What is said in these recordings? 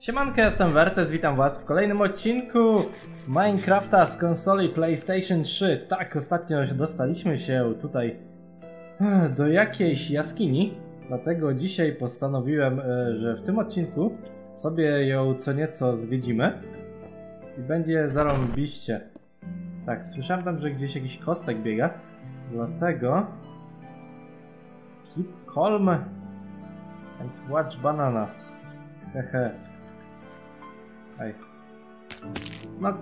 Siemanko, jestem Wertes, witam was w kolejnym odcinku Minecrafta z konsoli PlayStation 3. Tak, ostatnio dostaliśmy się tutaj eh, do jakiejś jaskini, dlatego dzisiaj postanowiłem, e, że w tym odcinku sobie ją co nieco zwiedzimy i będzie zarąbiście. Tak, słyszałem tam, że gdzieś jakiś kostek biega, dlatego keep calm and watch bananas. Hehe. Ej. No.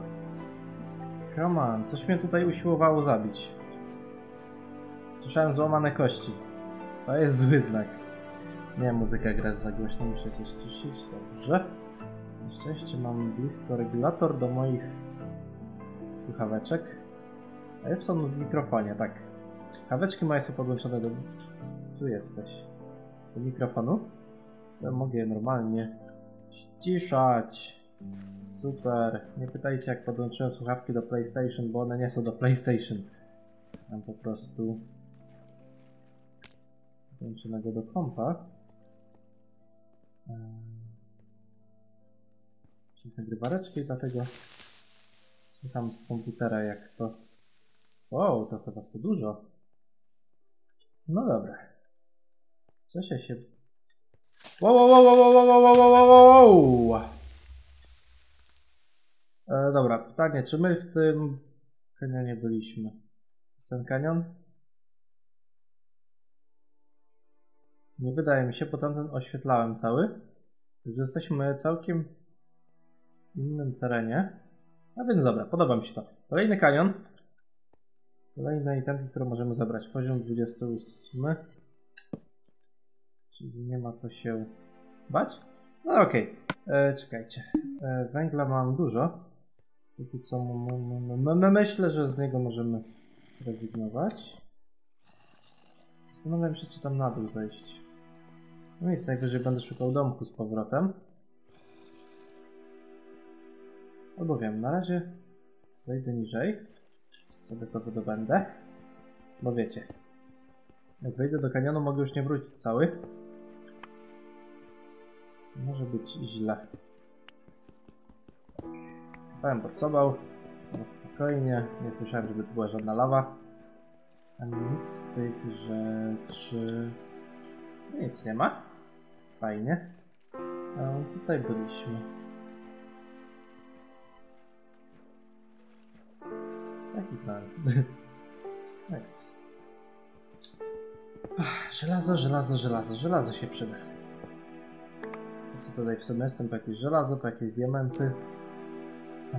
Come on, coś mnie tutaj usiłowało zabić. Słyszałem złamane kości. To jest zły znak. Nie, muzyka gra za głośno, muszę coś ciszyć. Dobrze. Na szczęście mam blisko regulator do moich słuchaweczek. A jest on w mikrofonie, tak. Słuchaweczki moje są podłączone do... Tu jesteś. Do mikrofonu. Ja mogę normalnie ściszać. Super. Nie pytajcie jak podłączyłem słuchawki do PlayStation, bo one nie są do PlayStation. Mam po prostu podłączonego do kompa. Ehm, Przez nagrywareczkę i dlatego słucham z komputera jak to... Wow, to chyba to dużo. No dobra. Coś ja się... Wow, wow, wow, wow, wow, wow, wow, wow, wow, wow. E, dobra, pytanie, czy my w tym kanionie byliśmy? Jest ten kanion? Nie wydaje mi się, bo tamten oświetlałem cały. Także jesteśmy całkiem innym terenie. A więc dobra, podoba mi się to. Kolejny kanion. Kolejne itemki, które możemy zabrać. Poziom 28. Czyli nie ma co się bać. No okej, okay. czekajcie. E, węgla mam dużo. Póki co m- m- m- m- myślę, że z niego możemy rezygnować. Zastanawiam się, czy tam na dół zejść. No nic, najwyżej będę szukał domku z powrotem. Albo wiem, na razie zejdę niżej. Sobie to wydobędę. Bo wiecie, jak wejdę do kanionu, mogę już nie wrócić cały. Może być źle. Powiem pod sobą. No spokojnie. Nie słyszałem, żeby tu była żadna lawa. Ani nic z tych rzeczy. Nic nie ma. Fajnie. A tutaj byliśmy. Plan? Nic. Ach, Żelazo, żelazo, żelazo, żelazo się przyda. Tutaj w sumie jestem po jakieś żelazo, po jakieś diamenty.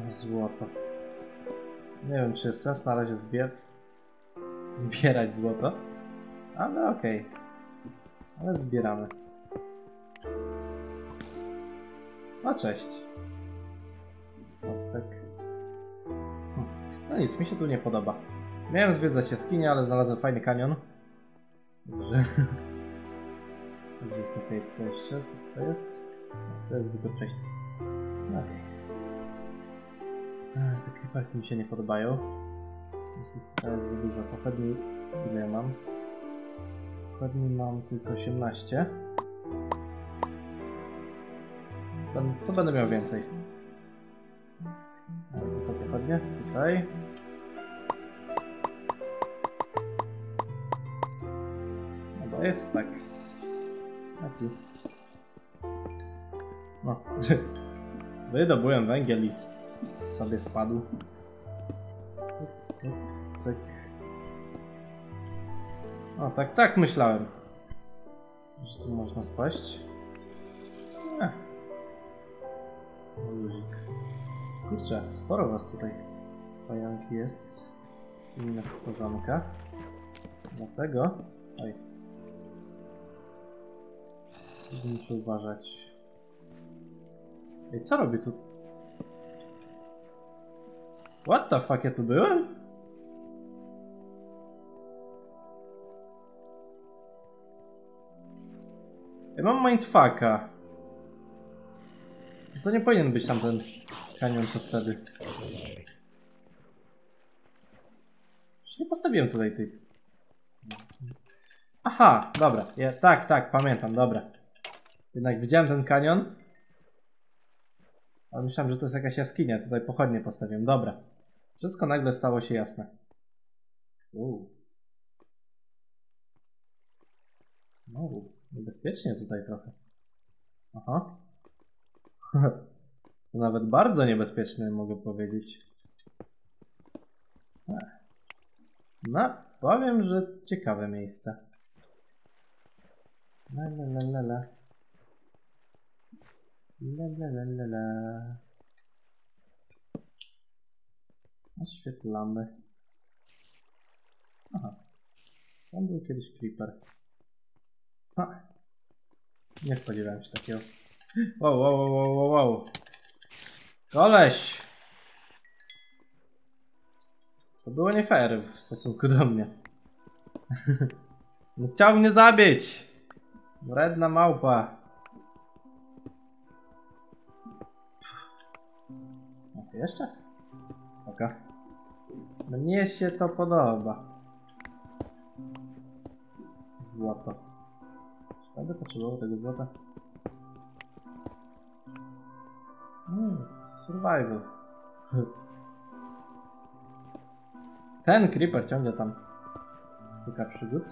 Złoto. Nie wiem, czy jest sens na razie zbier zbierać złoto. Ale okej. Okay. Ale zbieramy. No cześć. Mostek. Hm. No nic, mi się tu nie podoba. Miałem zwiedzać jaskinię, ale znalazłem fajny kanion. Dobrze. Dobrze jest tutaj przejście. Co to jest? To jest zwykłe przejście. Okej. Okay. Te creeperki mi się nie podobają. Jest za dużo. Pochodni ile mam? Pochodni mam tylko 18. Będę, to będę miał więcej. A gdzie są pochodnie? Tutaj. Chyba jest tak. Taki. No. Wydobyłem węgiel i sobie spadł. Cyk, cyk. O, tak, tak myślałem. Że tu można spaść. Ech. Luzik. Kurczę, sporo was tutaj. Pająki jest. Inne stworzonka. Dlatego... Oj. Muszę uważać. Ej, co robię tu? What the fuck, ja tu byłem? Ja mam mindfucka. To nie powinien być tamten kanion co wtedy. Nie postawiłem tutaj tych. Aha, dobra. Ja, tak, tak, pamiętam, dobra. Jednak widziałem ten kanion. Ale myślałem, że to jest jakaś jaskinia. Tutaj pochodnie postawiłem. Dobra. Wszystko nagle stało się jasne. Uuu. No, niebezpiecznie tutaj trochę. Aha. To nawet bardzo niebezpieczne, mogę powiedzieć. No, powiem, że ciekawe miejsce. La la. Oświetlamy. Aha. Tam był kiedyś creeper. Ha. Nie spodziewałem się takiego. Wow, wow, wow, wow, wow, wow. Koleś! To było nie fair w stosunku do mnie. No chciał mnie zabić! Wredna małpa. Jeszcze? Oka. Mnie się to podoba. Złoto. Czy będę potrzebował tego złota? Nic. Survival. Ten creeper ciągle tam szuka przygód.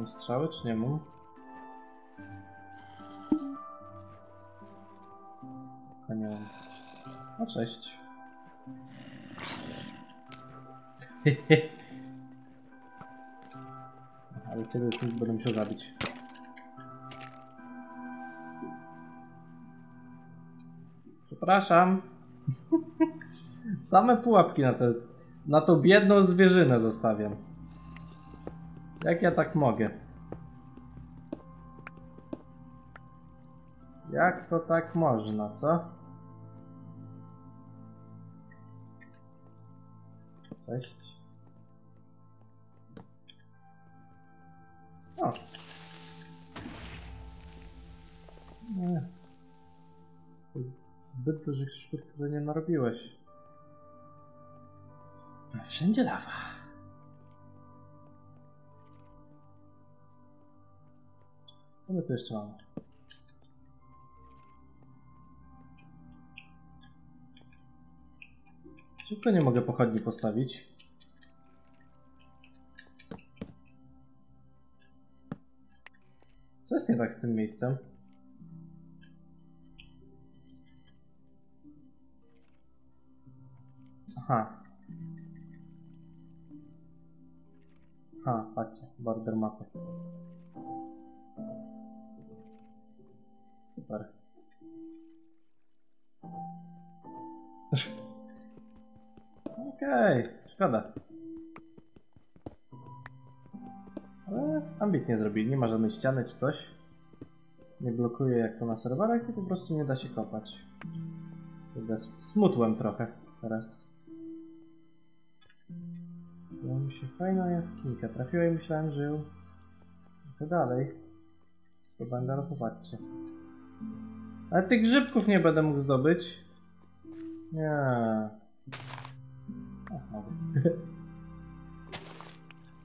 Mam strzały czy nie mam? Spoko, nie mam. No cześć. Ale ciebie już będę musiał zabić. Przepraszam. Same pułapki na, te, na tą biedną zwierzynę zostawiam. Jak ja tak mogę? Jak to tak można, co? Cześć. O. Nie. Zbyt dużych szkód tutaj nie narobiłeś. Wszędzie lawa. Co my tu jeszcze mamy? Szybko nie mogę pochodni postawić. Co jest nie tak z tym miejscem? Aha. Aha, patrzcie, border mapy. Super. Okej, szkoda. Ale ambitnie zrobili, nie ma żadnej ściany czy coś. Nie blokuje jak to na serwerach i po prostu nie da się kopać. Kurde, smutłem trochę teraz. Trafiła mi się fajna jaskinka. Trafiła i myślałem, że ją trochę dalej. Zdobędę, ale popatrzcie. Ale tych grzybków nie będę mógł zdobyć. Nie. Mogę.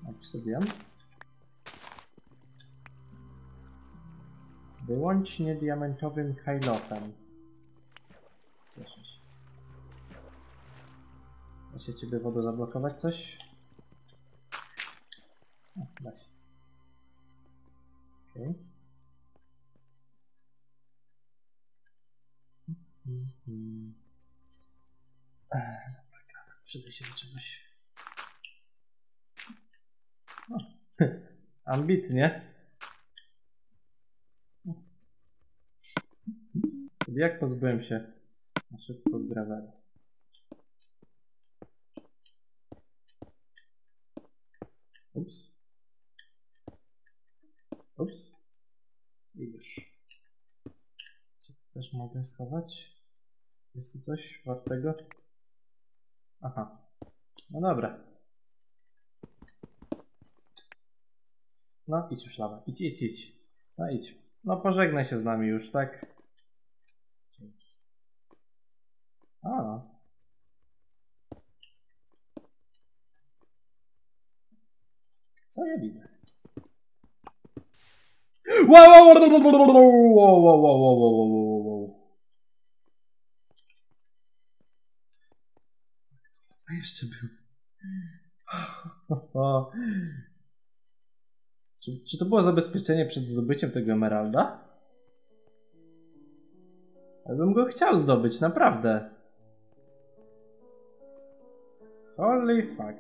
Obsydian. Wyłącznie diamentowym kajlotem. Cieszę się. Da się ciebie wodą zablokować coś? Kawę. Przyda się do czegoś. O, ambitnie. Jak pozbyłem się na szybko gravelu? Ups. Ups. I już. Czy też mogę schować? Jest tu coś wartego? Aha. No dobra. No idź już lawa. Idź, idź, idź. No idź. No pożegnaj się z nami już, tak? Dzięki. A. Co ja widzę? Wow, wow, wow, wow, wow, wow, wow, wow, wow, wow, wow, wow. A jeszcze był. Czy, czy to było zabezpieczenie przed zdobyciem tego emeralda? Ja bym go chciał zdobyć, naprawdę. Holy fuck.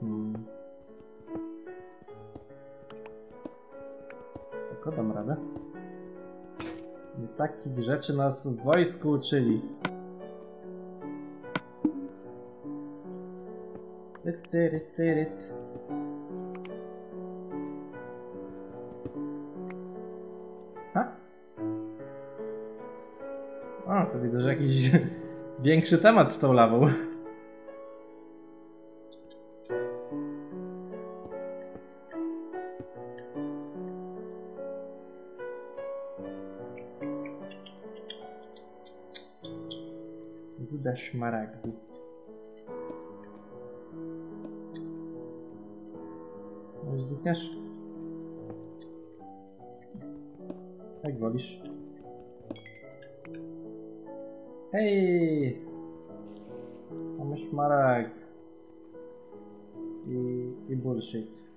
Hmm. Tylko dam radę. Takich rzeczy nas w wojsku uczyli. Tyryt. Ha? O, to widzę, że jakiś większy temat z tą lawą. Ruda szmaragdu. No już znikniesz? Jak wolisz. Hej! Mamy szmaragd. I, i bullshit.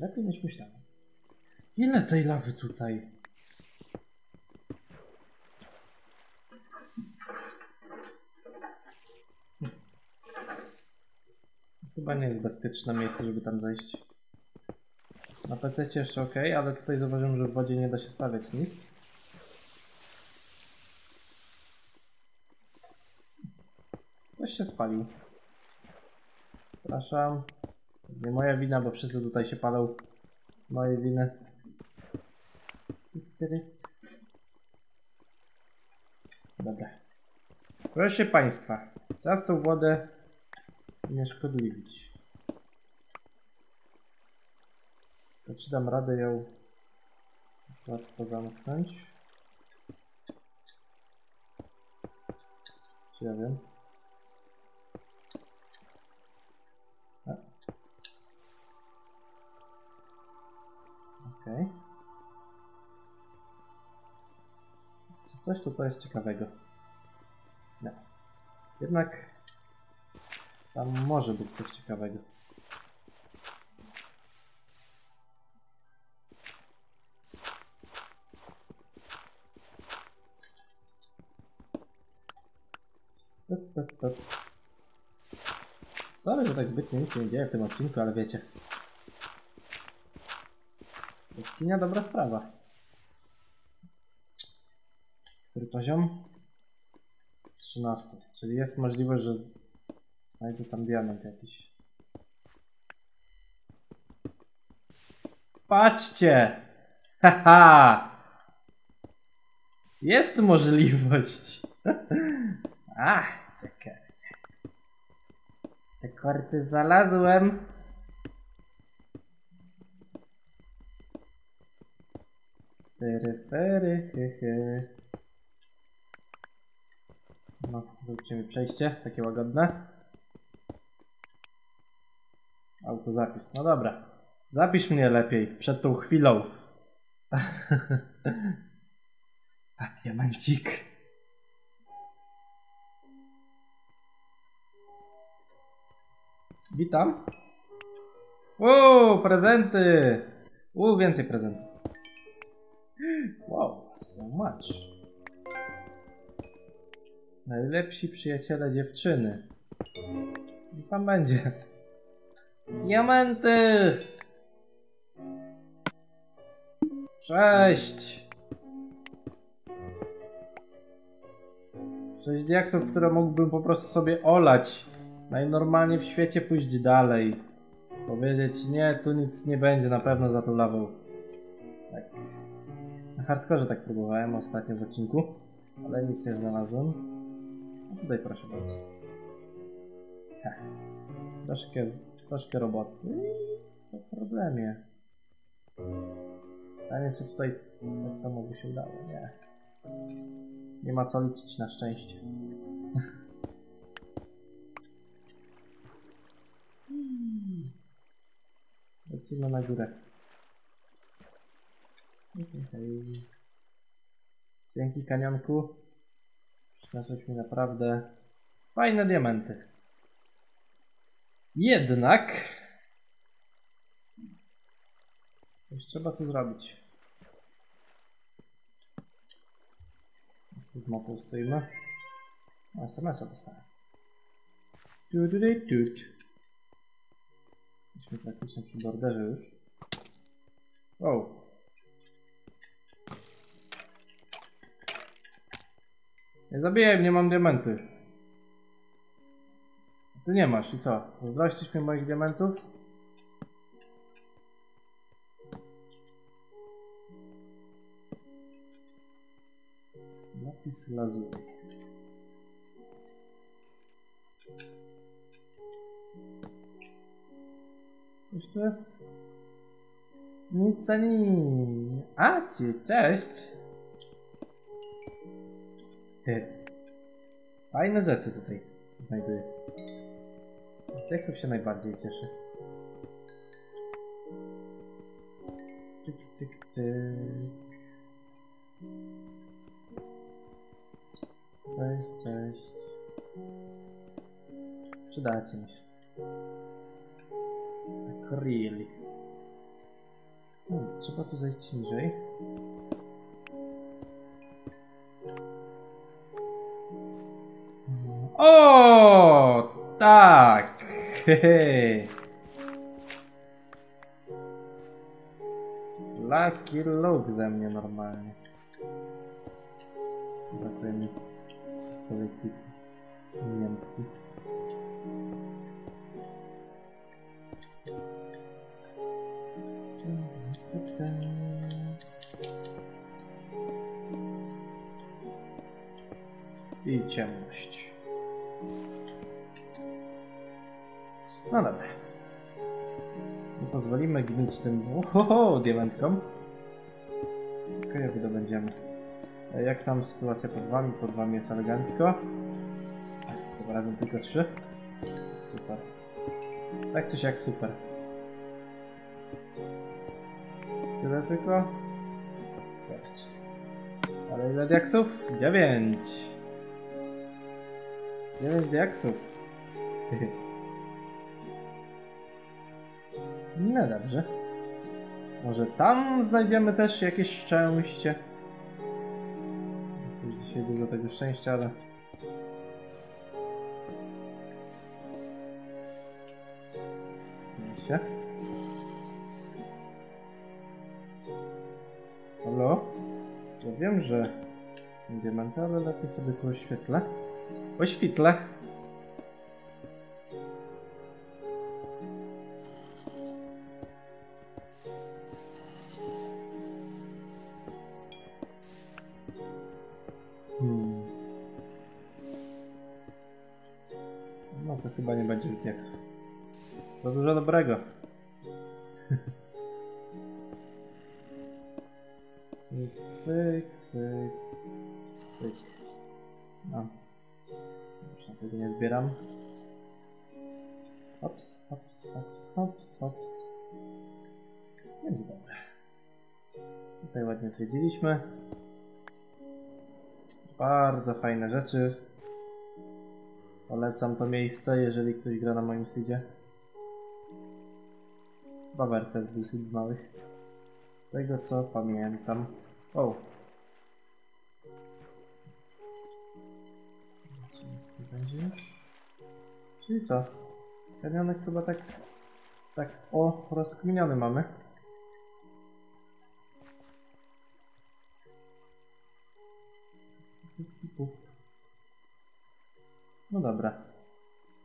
Lepiej niż myślałem. Ile tej lawy tutaj? Chyba nie jest bezpieczne miejsce, żeby tam zejść. Na PC jeszcze ok, ale tutaj zauważyłem, że w wodzie nie da się stawiać nic. Ktoś się spalił. Przepraszam. Nie moja wina, bo wszyscy tutaj się palą. Z mojej winy. Dobra. Proszę Państwa, czas tą wodę nie szkodliwić. To czy dam radę ją łatwo zamknąć? Czy ja wiem? Okej. Czy coś tutaj jest ciekawego? Nie. Jednak tam może być coś ciekawego. Sorry, że tak zbytnio nic się nie dzieje w tym odcinku, ale wiecie. Jaskinia dobra sprawa. Który poziom? 13. Czyli jest możliwość, że z- znajdę tam diament jakiś. Patrzcie! Haha! Jest możliwość. Ach, czekajcie. Te korty znalazłem. Fery, fery, he, he. No, mi przejście, takie łagodne. Autozapis, no dobra. Zapisz mnie lepiej, przed tą chwilą. A. Witam. Wow, prezenty! Uuu, więcej prezentów. Wow, so much. Najlepsi przyjaciele dziewczyny. I tam będzie. Diamenty! Cześć! Sześć diaksów, które mógłbym po prostu sobie olać. Najnormalniej w świecie pójść dalej. Powiedzieć, nie, tu nic nie będzie na pewno za tą lawą. Tak. Na hardkorze tak próbowałem ostatnio w odcinku, ale nic nie znalazłem. A tutaj proszę bardzo. Troszkę, z- troszkę roboty. To w problemie. Pytanie, czy tutaj tak samo by się udało? Nie. Nie ma co liczyć na szczęście. Lecimy na górę. Dzięki kanionku. Przyniosłeś mi naprawdę fajne diamenty. Jednak coś trzeba tu zrobić. Z mapą stoimy. SMS-a dostałem. Jesteśmy praktycznie przy borderze już. Wow. Nie zabijaj mnie, mam diamenty. Ty nie masz i co? Zazdrościsz mi moich diamentów? Napis lazury. Coś tu jest? Nic ani... A ci, cześć! Ty. Fajne rzeczy tutaj znajduję. Z tekstów się najbardziej cieszę. Tyk, tyk. Cześć, cześć. Przydacie mi się. Really. Hmm, trzeba tu zejść niżej. O, tak. Hehe. Lucky look ze mnie normalnie. Brakuje mi pistolecik. Miętki. I ciemność. No dobra. Nie pozwolimy gnić tym ohoho, diamentkom. Tylko je wydobędziemy. E, Jak tam sytuacja pod wami? Pod wami jest elegancko. Tym razem tylko trzy. Super. Tak coś jak super. Tyle tylko? Cześć. Ale ile diaksów? Dziewięć. Dziewięć diaksów. No dobrze. Może tam znajdziemy też jakieś szczęście. Jest dzisiaj dużo tego szczęścia, ale... Zmień się. Halo? Ja wiem, że diamenty, ale lepiej sobie tu oświetlę. Oświetlę. Cyk. No. Już na tego nie zbieram. Hops, hops, hops, hops, hops. Więc dobra. Tutaj ładnie zwiedziliśmy. Bardzo fajne rzeczy. Polecam to miejsce, jeżeli ktoś gra na moim seedzie. Bawertes był seed z małych. Z tego co pamiętam. O! Czyli co? Kanionek chyba tak... Tak, o, rozkminiony mamy. No dobra.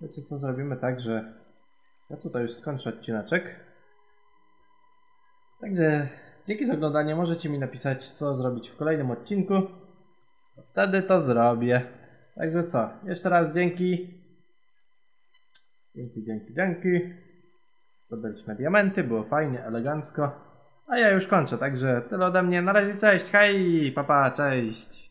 Wiecie co, zrobimy tak, że ja tutaj już skończę odcineczek. Także dzięki za oglądanie. Możecie mi napisać, co zrobić w kolejnym odcinku. Wtedy to zrobię. Także co, jeszcze raz dzięki. Dzięki, dzięki, dzięki. Dodaliśmy diamenty, było fajnie, elegancko. A ja już kończę, także tyle ode mnie. Na razie, cześć, hej, papa, cześć.